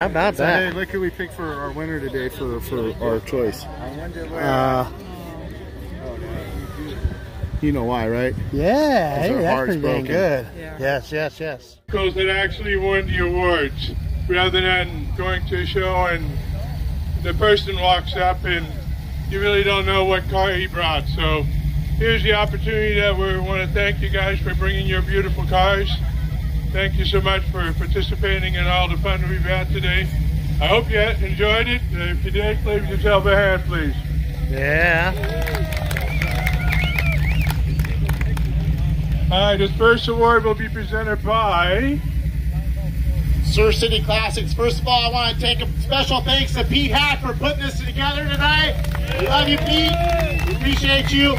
How about So, hey, that? look who we picked for our winner today for, for our choice. Uh, You know why, right? yeah, Those hey, are that's pretty broken. good. Yes, yes, yes. Because that actually won the awards rather than going to a show and the person walks up and you really don't know what car he brought. So here's the opportunity that we want to thank you guys for bringing your beautiful cars. Thank you so much for participating in all the fun we've had today. I hope you enjoyed it. Uh, If you did, leave yourself a hand, please. Yeah. All right, this first award will be presented by Surf City Classics. First of all, I want to take a special thanks to Pete Hack for putting this together tonight. We love you, Pete. We appreciate you.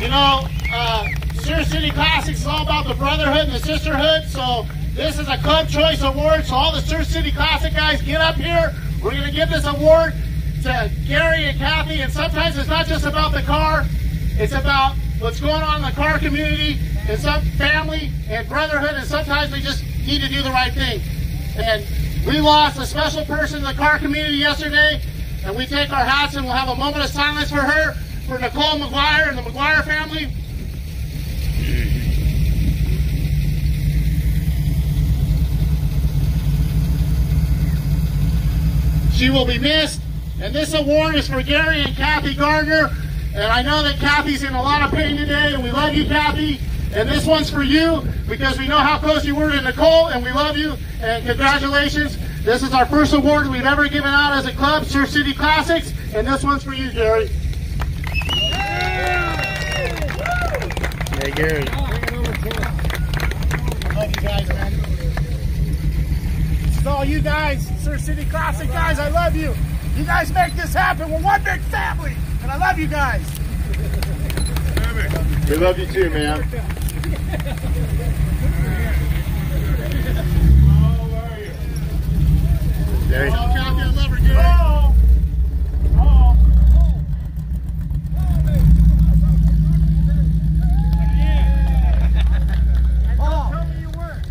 You know, uh, Surf City Classics is all about the brotherhood and the sisterhood. So this is a Club Choice Award. So all the Surf City Classic guys, get up here. We're going to give this award to Gary and Kathy. And sometimes it's not just about the car. It's about what's going on in the car community and some family and brotherhood. And sometimes we just need to do the right thing. And we lost a special person in the car community yesterday, and we take our hats and we'll have a moment of silence for her, for Nicole McGuire and the McGuire family. She will be missed, and this award is for Gary and Kathy Gardner. And I know that Kathy's in a lot of pain today, and we love you, Kathy. And this one's for you because we know how close you were to Nicole, and we love you. And congratulations. This is our first award we've ever given out as a club, Surf City Classics. And this one's for you, Gary. Hey, Gary. Love you guys, man. Is all you guys, Surf City Classic guys. I love you. You guys make this happen. We're one big family, and I love you guys. We love you too, man. Gary. Kathy, I love her, Gary. Oh. Oh. Tell me you weren't.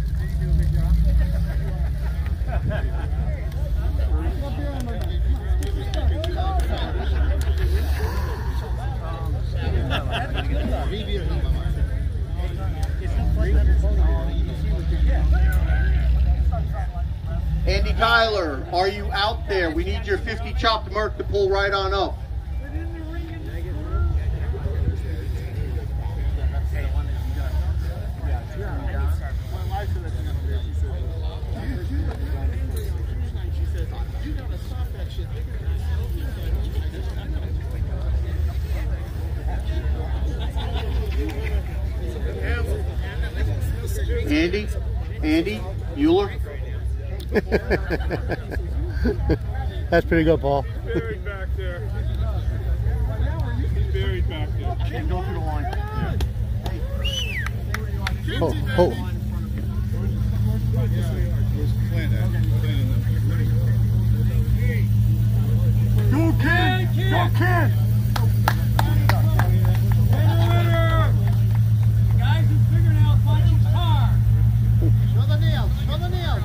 Andy Tyler, are you out there? We need your 50 chopped mark to pull right on up. Andy, Andy, Euler. That's pretty good, Paul. buried back there. He's buried back there. And go through the line. Oh, oh. Go Ken! Go Ken! Show the nails! Show the nails!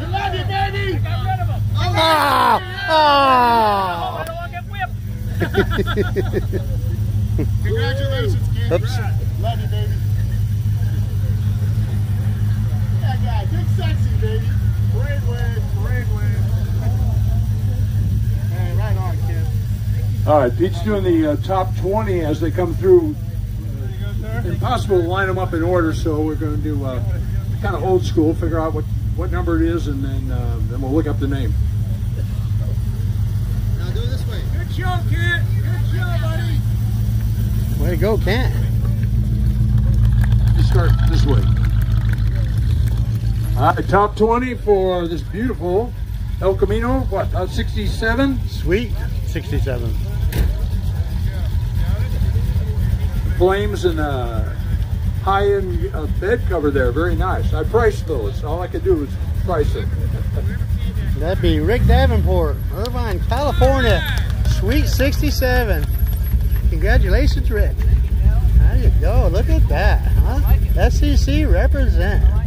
We love you, baby! Congratulations, kid. Oops. Love you, baby. Guy. Big sexy, baby. Hey, right on, kid. All right, Pete's doing the uh, top 20 as they come through. Impossible to line them up in order, so we're going to do uh, kind of old school, figure out what, what number it is, and then uh, then we'll look up the name. Now do it this way. Good show, kid. Good show, buddy. Way to go, Kent. Just start this way. All right, top 20 for this beautiful El Camino, what, uh, 67? Sweet 67. Flames and uh, high-end uh, bed cover there, very nice. I priced those. All I could do was price it. That'd be Rick Davenport, Irvine, California. Sweet 67. Congratulations, Rick. There you go. Look at that. Huh? SEC represent. Yeah.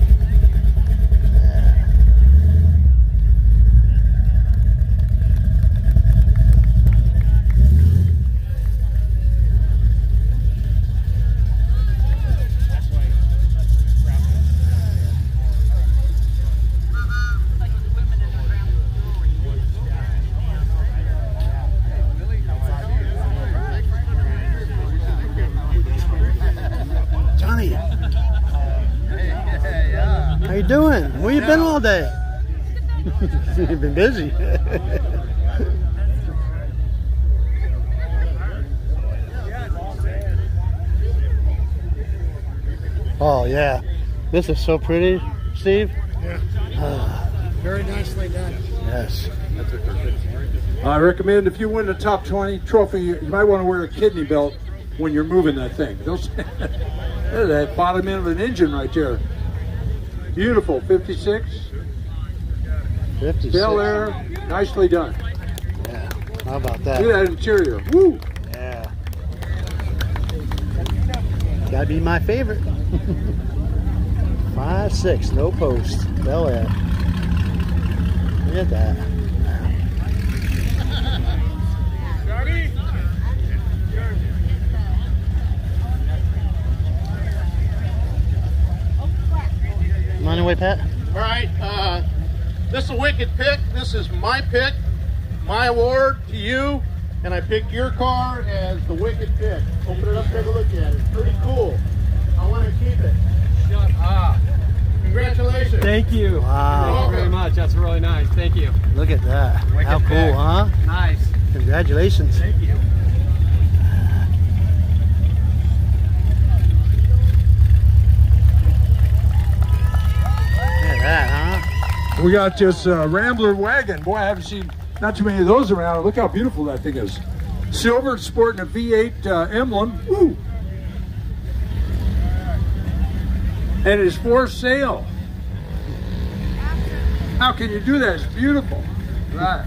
been all day? You've been busy. Oh yeah, this is so pretty, Steve. Yeah, ah. Very nicely done. Yes. I recommend if you win the top 20 trophy, you you might want to wear a kidney belt when you're moving that thing. Those, that bottom end of an engine right there. Beautiful, 56. 56. Bel Air, nicely done. Yeah. How about that? Look that? at that interior. Woo! Yeah. Gotta be my favorite. Five six, no post. Bel Air. Look at that. Your way, Pat? All right, uh, this is a wicked pick. This is my pick, my award to you, and I picked your car as the wicked pick. Open it up, take a look at it. Pretty cool. I want to keep it. Shut up. Congratulations. Thank you. Wow. Thank you very much. That's really nice. Thank you. Look at that. Wicked How cool, pick. huh? Nice. Congratulations. Thank you. Look at that, huh? We got this uh, Rambler wagon. Boy, I haven't seen not too many of those around. Look how beautiful that thing is. Silver, sporting a V8 uh, emblem. Woo! And it's for sale. How can you do that? It's beautiful. Right.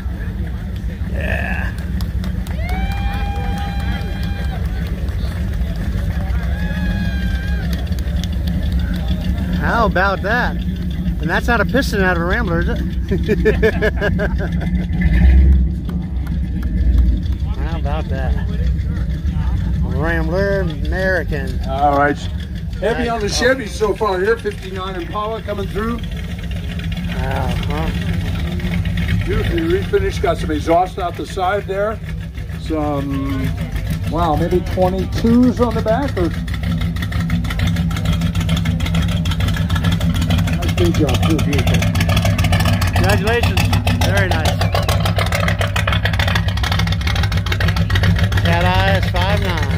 Yeah. How about that? And that's not a piston out of a Rambler, is it? How about that? Rambler American. All right. Heavy on the Chevy so far here. 59 Impala coming through. Wow, huh? Beautifully refinished. Got some exhaust out the side there. Some, wow, maybe 22s on the back. Or nice paint job too. Beautiful. Congratulations. Very nice. Cat Eye is 5'9".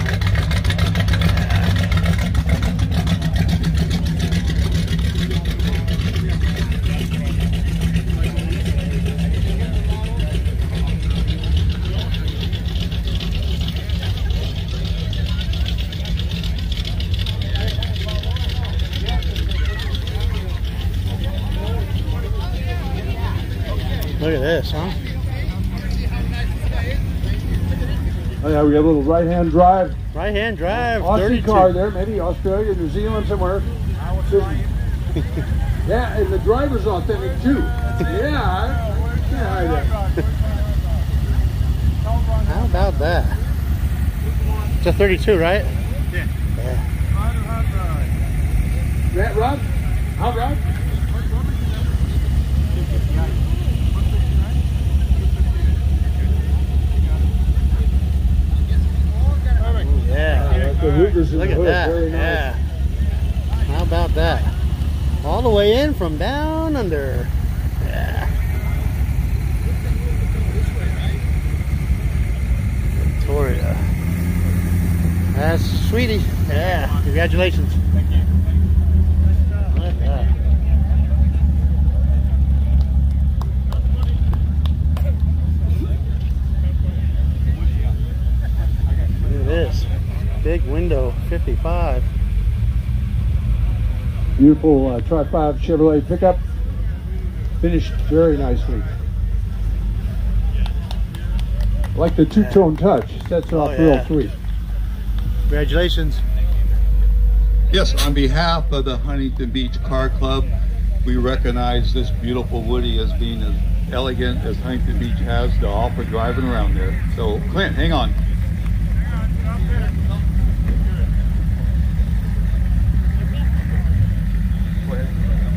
Look at this, huh? Oh yeah, we got a little right-hand drive. Right hand drive, Aussie 32. car there, maybe Australia, New Zealand, somewhere. yeah, and the driver's authentic too. Yeah, I can't hide that. How about that? It's a 32, right? Yeah. That Rob? How Rob? Yeah. the Rugers Look at that. very nice. Yeah. How about that? All the way in from down under. Yeah. Victoria. That's sweetie. Yeah. Congratulations. Thank you. Look at that. Look at this. Big window, 55. Beautiful uh, Tri 5 Chevrolet pickup. Finished very nicely. Like the two tone touch. Sets Oh, off yeah. real sweet. Congratulations. Yes, on behalf of the Huntington Beach Car Club, we recognize this beautiful Woody as being as elegant as Huntington Beach has to offer driving around there. So, Clint, hang on.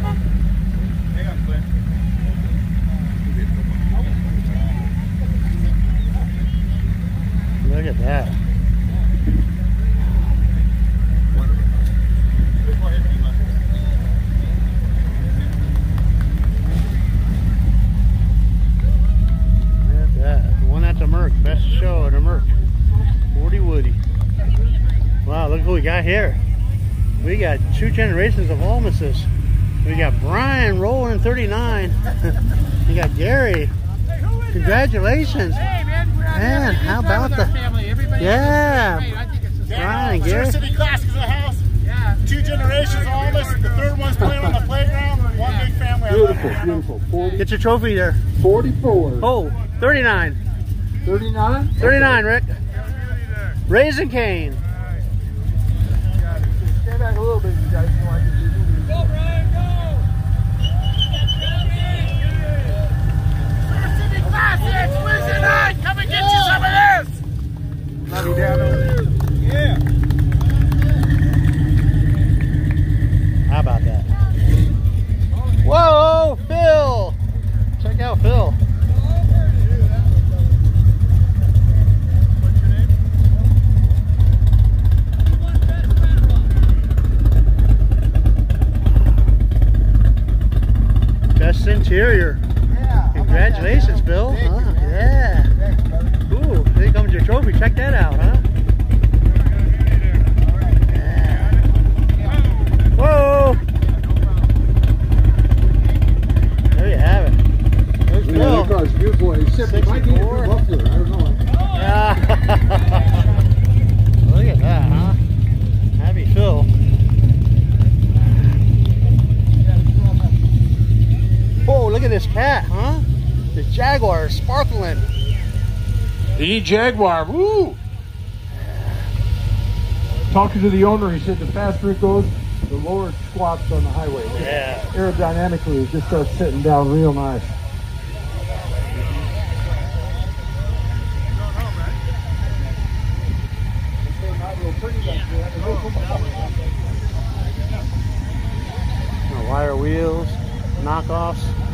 Hang on, Clint. Look at that. who we got here. We got two generations of Almases. We got Brian rolling 39. you got Gary. Congratulations. Hey, man, Man, having a good how about the- family. Everybody Yeah. I think it's a Brian, Surf Gary. City Classic is a house. yeah. Two generations all this. The third one's playing on the playground. One big family. I love it. Beautiful, beautiful. 40, Get your trophy there. 44. Oh, 39. 39? 39, Rick. Raising Cane. Stand back a little bit, you guys. So I can do Surf City Classics Wednesday night. Come and get you some of this. Love you down over. How about that? Whoa, Phil! Check out Phil. Best interior. Congratulations, Bill. Huh? Yeah. Ooh, here comes your trophy. Check that out, huh? Yeah. Whoa! There you have it. There's Yeah, Bill. that car's beautiful. Except it might need a 64. muffler. I don't know. Yeah. Look at that, huh? Happy Phil. Whoa, look at this cat, huh? The Jaguar is sparkling. The Jaguar. Woo! Talking to the owner, he said the faster it goes, the lower it squats on the highway. Yeah. Aerodynamically, it just starts sitting down real nice. Wire wheels, knockoffs.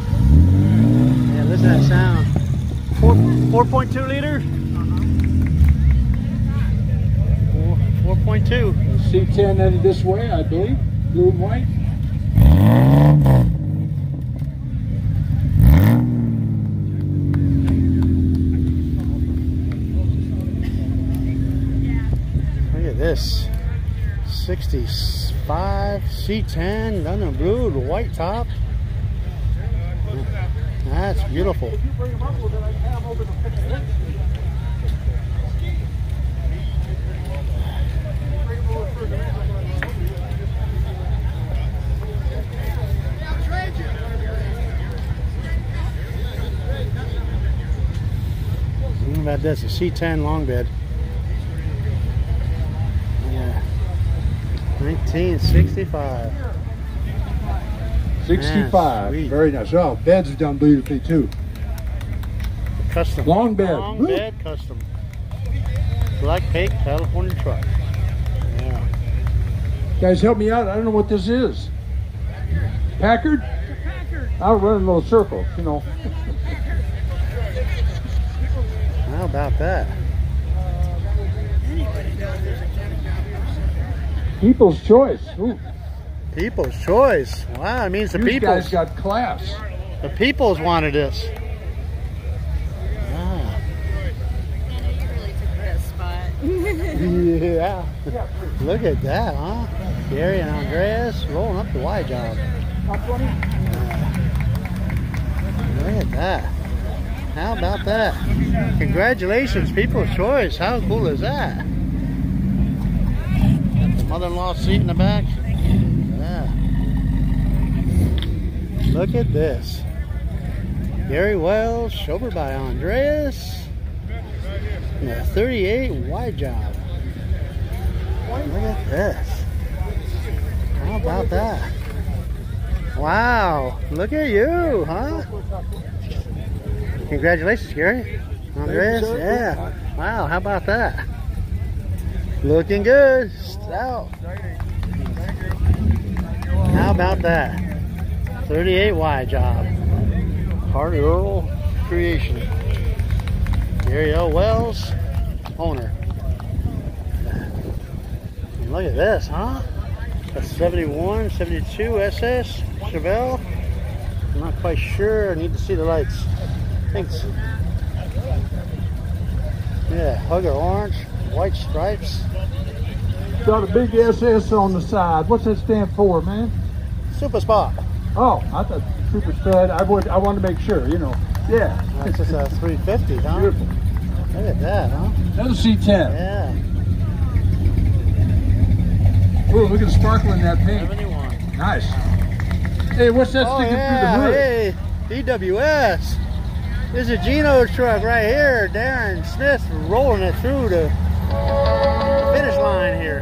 To that sound. Four, 4.2 liter? Uh-huh. Four, 4.2. C10 headed this way, I believe. Blue and white. Look at this. 65 C10, done in blue, the white top. That's beautiful. About this? A C10 long bed. Yeah. 1965. 65. sweet. Very nice. Oh, beds are done beautifully too. Custom. Long bed. Long Woo. bed custom. Black Paint California truck. Yeah. Guys, help me out. I don't know what this is. Packard? I'll run in little circles, you know. How about that? People's choice. Ooh, People's choice. Wow, it means the you people's. guys got class. the people's wanted this. Ah, yeah. Look at that, huh? Gary and Andreas rolling up the Y job. Look at that. How about that? Congratulations, People's Choice. How cool is that? Mother-in-law seat in the back. Yeah. Look at this. Gary Wells, chauffeured by Andreas. And a 38 Y job. Look at this. How about that? Wow, look at you, huh? Congratulations, Gary. Andreas, yeah. Wow, how about that? Looking good. Stout. How about that? 38 Y job. Harley Earl Creation. Gary L. Wells, owner. And look at this, huh? A 71, 72 SS Chevelle. I'm not quite sure. I need to see the lights. Thanks. Yeah, Hugger orange, white stripes. got a big SS on the side. What's that stand for, man? Super spot. Oh, I thought super stud. I would. I wanted to make sure. You know. Yeah. That's just a 350, huh? Beautiful. Look at that, huh? Another C10. Yeah. Oh, look at the sparkle in that paint. 71. Nice. Hey, what's that Oh, sticking yeah. through the hood? Hey, DWS. This is Gino's truck right here. Darren Smith rolling it through the finish line here.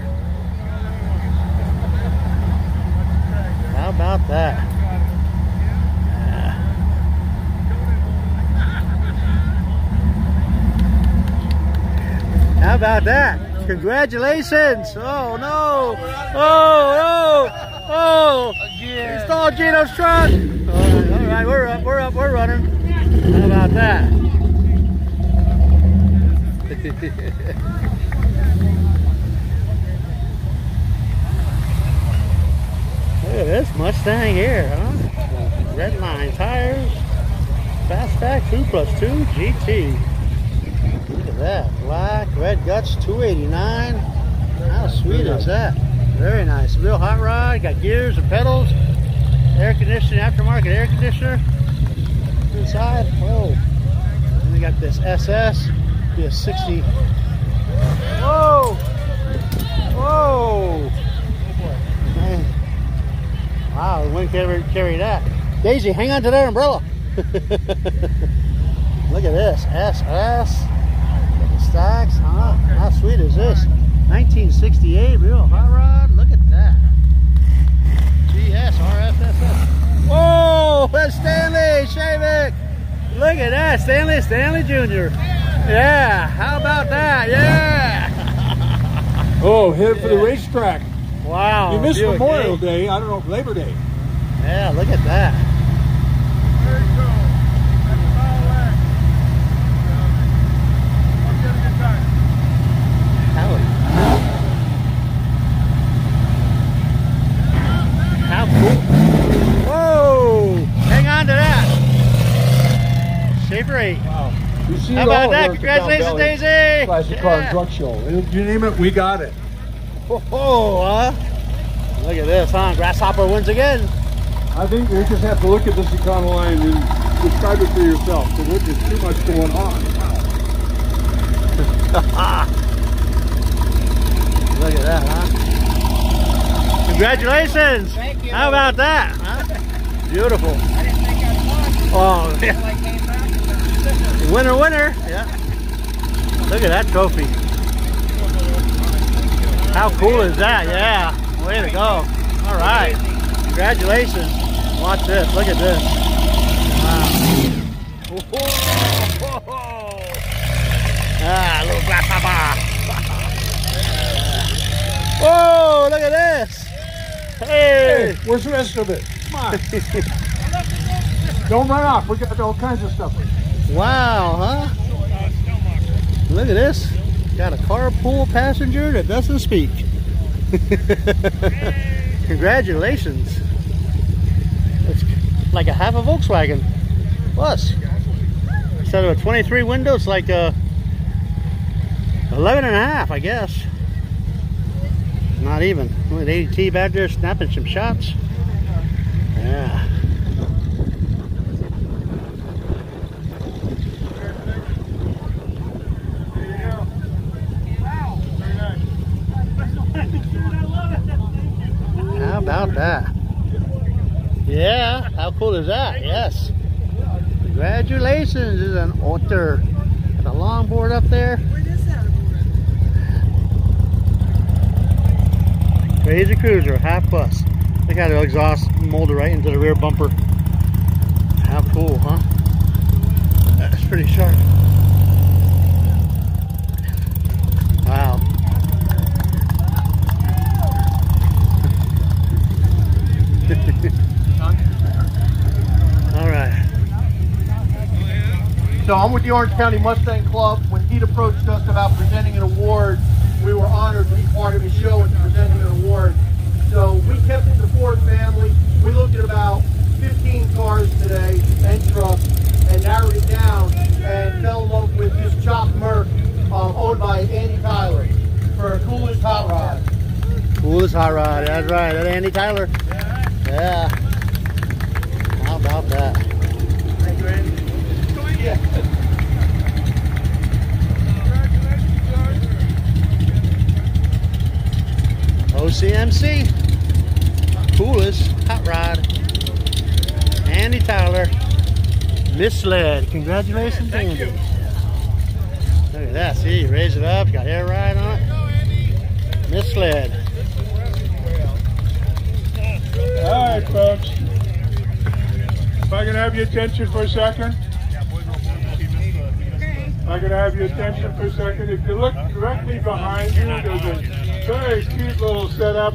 How about that? How about that? Congratulations! Oh no! Oh no! Oh! oh! Install Gino's truck! Alright, alright, we're up, we're up, we're running. How about that? Look at this Mustang here, huh? Red line tires. Fastback 2 plus 2 GT. That. Black, red guts, 289. How sweet is that? Very nice. Real hot rod. Got gears and pedals. Air conditioning, aftermarket air conditioner. Inside. Whoa. And we got this SS. Be a 60. Whoa. Whoa. Man. Wow, the wind carry, carry that. Daisy, hang on to that umbrella. Look at this. SS. Look at the stacks, huh? How sweet is this? 1968 real hot rod. Look at that. GS RFSS. Whoa, that's Stanley Shavik. Look at that, Stanley Stanley Jr. Yeah, how about that? Yeah. Oh, headed for the racetrack. Wow. You missed Memorial. Day. I don't know, Labor Day. Yeah, look at that. How, how cool. Whoa! Hang on to that. Shaper 8. You see How about that? here at the Congratulations, Daisy. Classic Car and Truck Show. You name it, we got it. Oh, huh? Look at this, huh? Grasshopper wins again. I think you just have to look at this Econoline and describe it for yourself. Because there's too much going on. Look at that, huh? Congratulations! Thank you. How about that? Huh? Beautiful. I didn't think I'd won. Oh, yeah. I came back. winner, winner. Yeah. Look at that trophy. How cool is that? Yeah. Way to go. All right. Congratulations. Watch this. Look at this. Wow. Whoa. Ah, little grasshopper. Whoa, look at this. Hey, Hey. Where's the rest of it? Come on. Don't run off. We got all kinds of stuff. Wow, huh? Look at this. Got a carpool passenger that doesn't speak. Congratulations. It's like a half a Volkswagen. Plus, instead of a 23 window, it's like a 11 and a half, I guess. Not even. With ADT back there snapping some shots. Yeah. How about that? Yeah, how cool is that? Yes. Congratulations, is an Otter. Got a longboard up there. Crazy Cruiser, half bus. They got the exhaust molded right into the rear bumper. How cool, huh? That's pretty sharp. Wow. All right. So I'm with the Orange County Mustang Club. When Pete approached us about presenting an award, we were honored to be part of his show and presenting an award. So we kept it the Ford family. We looked at about 15 cars today and trucks and narrowed it down and fell in love with this Chop Merc um, owned by Andy Tyler for a coolest hot rod. Coolest Hot rod. That's right. That Andy Tyler. Yeah. How about that? OCMC. Coolest hot rod. Andy Tyler. Misled. Congratulations, Thank Andy. Look at that. See, you raise it up. Got air ride on it. Misled. All right, folks. If I can have your attention for a second. If I can have your attention for a second. If you look directly behind you, there's a very cute little setup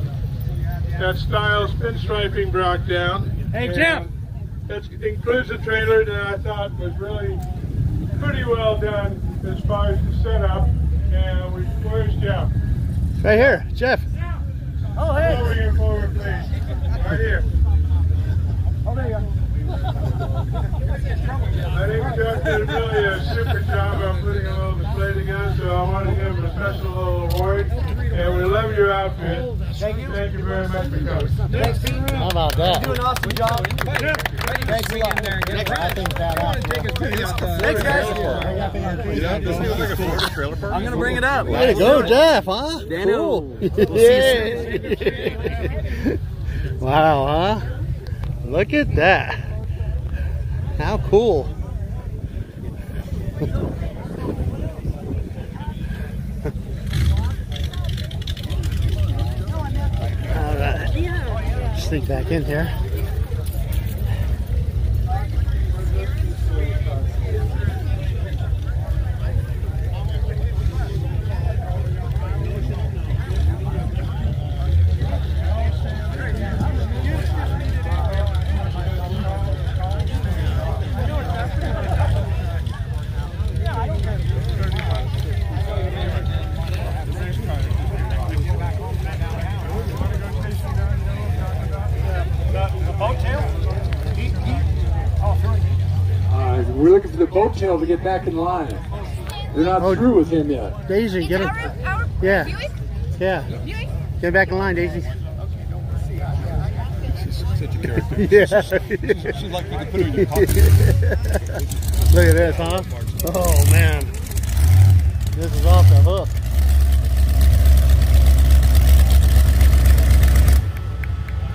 that Styles pinstriping brought down. Hey, Jim. That includes a trailer that I thought was really pretty well done as far as the setup. And we, where's Jeff? Right here, Jeff. Oh, hey. Over here forward, please. Right here. Oh, there you go. I think Jeff did really a super job of putting a little display together, so I want to give him a special little award. And we love your outfit. Thank you. Thank you very much for coming. Thanks, Pete. How about that? Doing an awesome job. Thanks a lot. I think that Thanks, guys. I'm gonna bring it up. Way to go, Jeff, huh? Daniel. Cool. We'll Yeah. wow, huh? Look at that. How cool. Sneak back in here. The boat tail to get back in line. They're not Oh. through with him yet. Daisy, get him. Yeah. Yeah. Get back in line, Daisy. Such a character. Yeah. She's like you can put her in your pocket. Look at this, huh? Oh man. This is off the hook.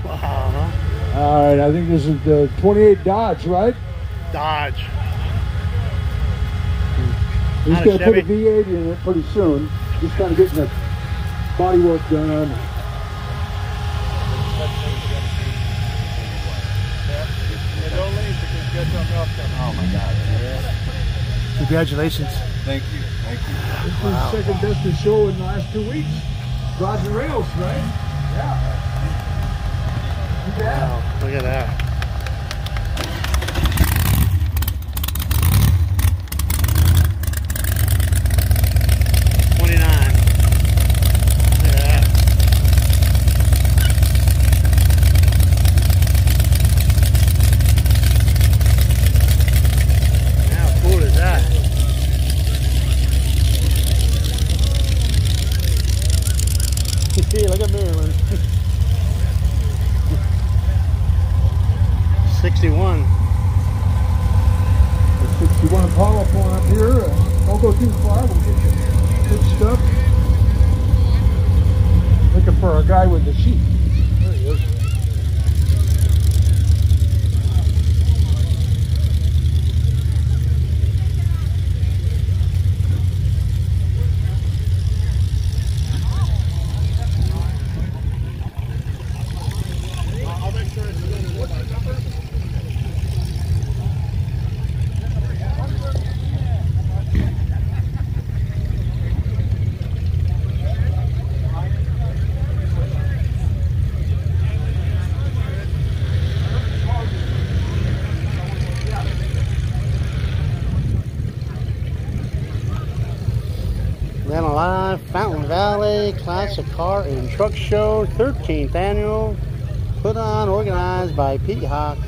Wow, huh? All right, I think this is the 28 Dodge, right? Dodge. He's going to put a Chevy? V8 in it pretty soon. Just kind of getting the body work done on it. Congratulations. Thank you. Thank you. This is the second best of show in the last two weeks. Rods and rails, right? Yeah. Wow, look at that. Twenty-nine. Look at that. How cool is that? See, look at Maryland. 61. The 61 Apollo up here. Don't go too far. We'll get you good stuff. Looking for a guy with the sheep. There he is. Dano Live Fountain Valley Classic Car and Truck Show, 13th annual, put on, organized by Pete Hawks.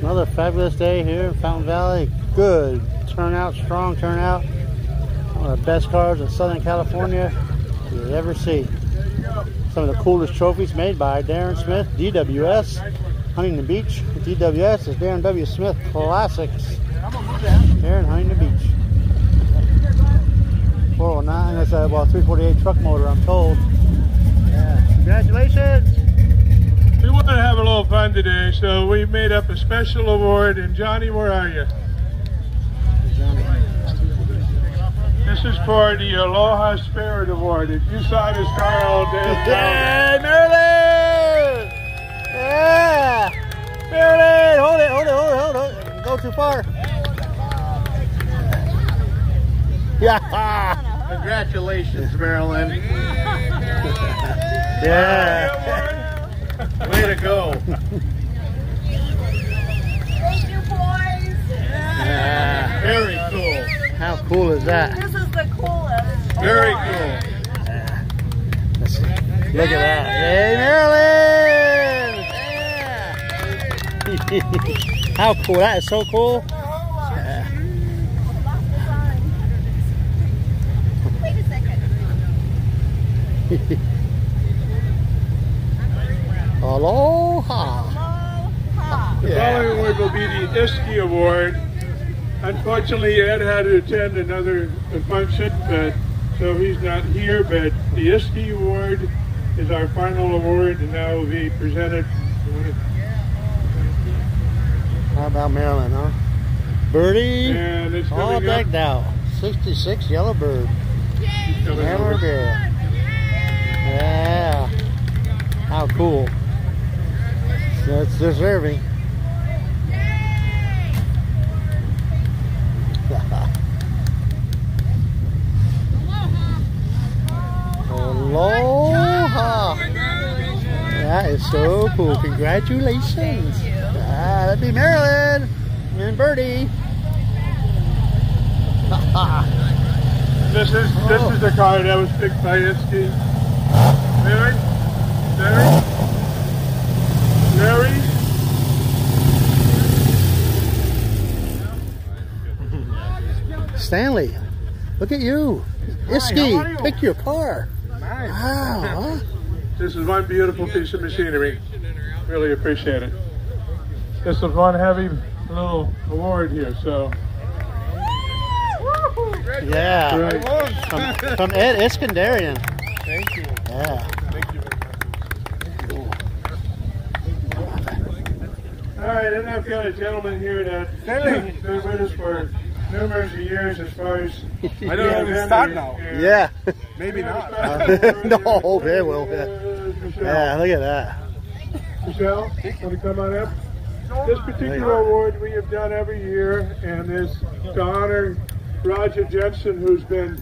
Another fabulous day here in Fountain Valley. Good turnout, strong turnout. One of the best cars in Southern California you'll ever see. Some of the coolest trophies made by Darren Smith, DWS, Huntington Beach. DWS is Darren W. Smith Classics. Darren Huntington Beach. 409, that's a well 348 truck motor, I'm told. Yeah. Congratulations! We want to have a little fun today, so we made up a special award. And Johnny, where are you? This is for the Aloha Spirit Award. If you saw this car all day, Yay, Marilyn! Yeah! Marilyn! Hold it, hold it, hold it, hold it. Don't Go too far. Yeah! Congratulations, Marilyn. Yeah! Way to go. Thank you, boys. yeah. Very cool. How cool is that? This is the coolest. Very cool. Let's- Look at that. Hey, Marilyn! Yeah! How cool. That is so cool. Wait a second. Aloha! Aloha. the following award will be the ISKI Award. Unfortunately, Ed had to attend another function, but so he's not here. But the ISKI Award is our final award, and now will be presented. How about Marilyn, huh? Birdie, And it's all coming up. decked out. 66 yellow bird. Cool. That's deserving. Aloha. That is so cool. Congratulations. Ah, that'd be Marilyn and Birdie. This is this is the car that was picked by ISKI. Larry, Larry, Larry. Stanley, look at you. Iski, pick your car. Wow. This is one beautiful piece of machinery. Really appreciate it. This is one heavy little award here, so Yeah. Right. From, from Ed Iskenderian. thank you. Yeah. Thank you. All right, and I've got a gentleman here that's been with us for numerous of years as far as I don't know if it's start now. Yeah. Maybe not. Uh, no, okay, well, yeah. Michelle. Yeah, look at that. Michelle, want to come on up? This particular award we have done every year, and is to honor Roger Jensen, who's been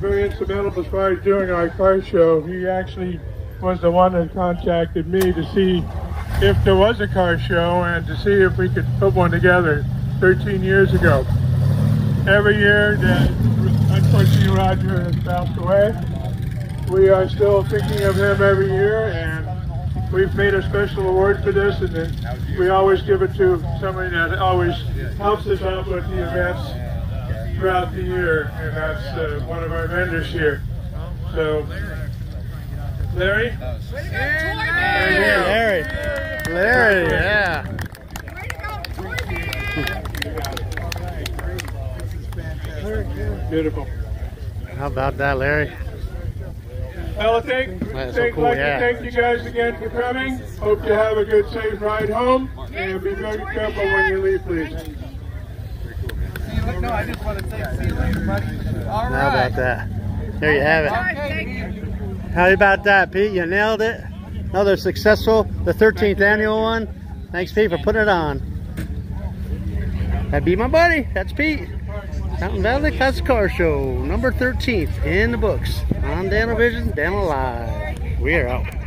very instrumental as far as doing our car show. He actually was the one that contacted me to see if there was a car show and to see if we could put one together 13 years ago. Every year that unfortunately Roger has passed away, we are still thinking of him every year and we've made a special award for this and we always give it to somebody that always helps us out with the events throughout the year and that's uh, one of our vendors here. So, Larry? Larry. Larry, yeah. Beautiful. How about that, Larry? Well, I think, That's so cool, like yeah. thank you guys again for coming. Hope you have a good, safe ride home, and be very careful when you leave, please. No, I just want to say see you later, buddy. All How about that? There you have it. How about that, Pete? You nailed it. Another successful, the 13th annual one. Thanks, Pete, for putting it on. That'd be my buddy. That's Pete. Fountain Valley Classic Car Show, number 13th in the books. On Dano Vision, Dano Live. We're out.